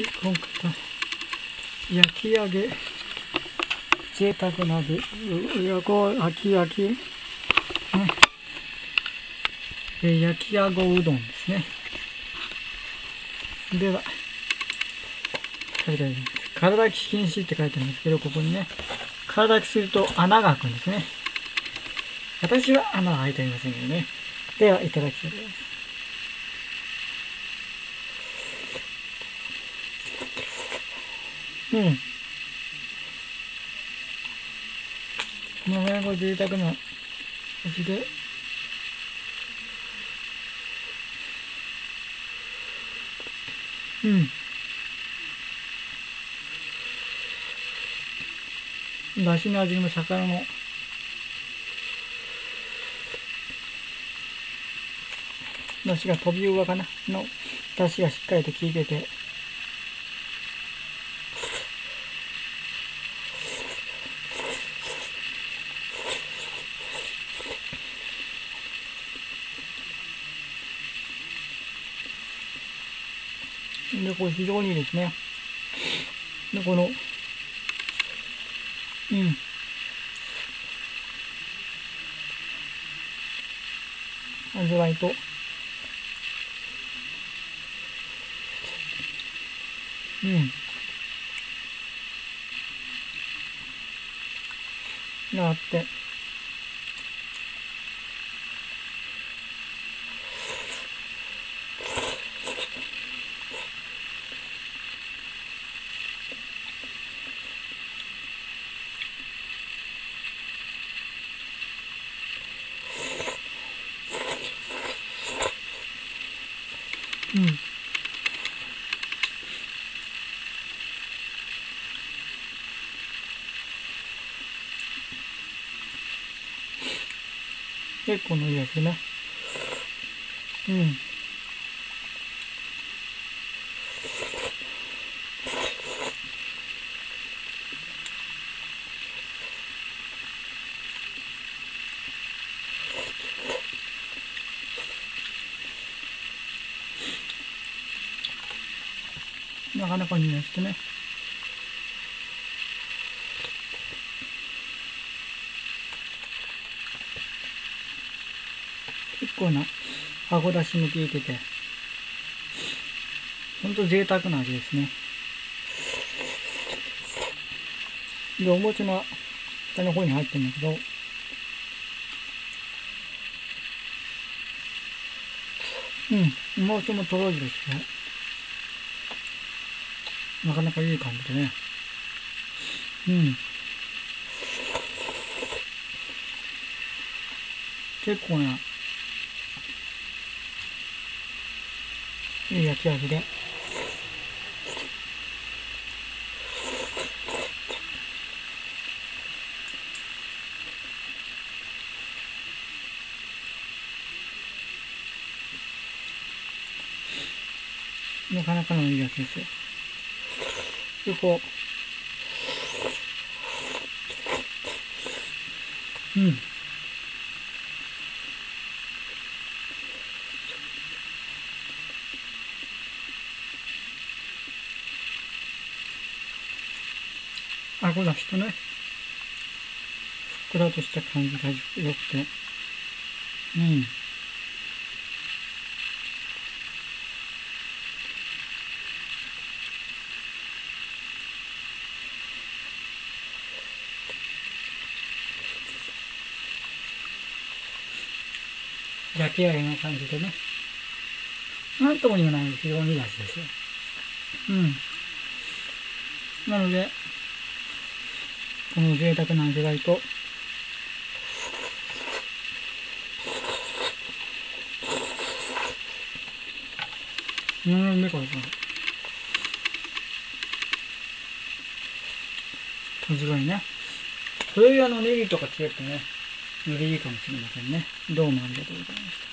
はい、今回は焼き上げ。贅沢なる横焼き焼き、ね。え焼きあごうどんですね。では食べたいと思います。体空き禁止って書いてあるんですけどここにね。体空きすると穴が開くんですね。私は穴は開いておりませんけどね。ではいただきたいと思います。うん。なかなか贅沢な味で。うん。だしの味も魚の。だしが飛び上かなのだしがしっかりと効いてて。で、これ非常にいいですね。で、この、うん。味わいと、うん。があって、うん。結構のいいですね。うん。なかなかいいですね。結構な顎出しも効いてて、ほんと贅沢な味ですね。で、お餅の下の方に入ってるんだけど、うん、お餅もとろりですね。なかなかいい感じでね。うん。結構な、いい焼き味で。なかなかのいいやつですよ。で、こう。うん。顎出しとね、ふっくらとした感じがよくて、うん。焼き上げの感じでね。なんとも言わない非常にいい味ですよ。うん。なので、この贅沢な味わいと、うんめこれこれ。味わいね。それあのネギとかつけてね、よりいいかもしれませんね。どうもありがとうございました。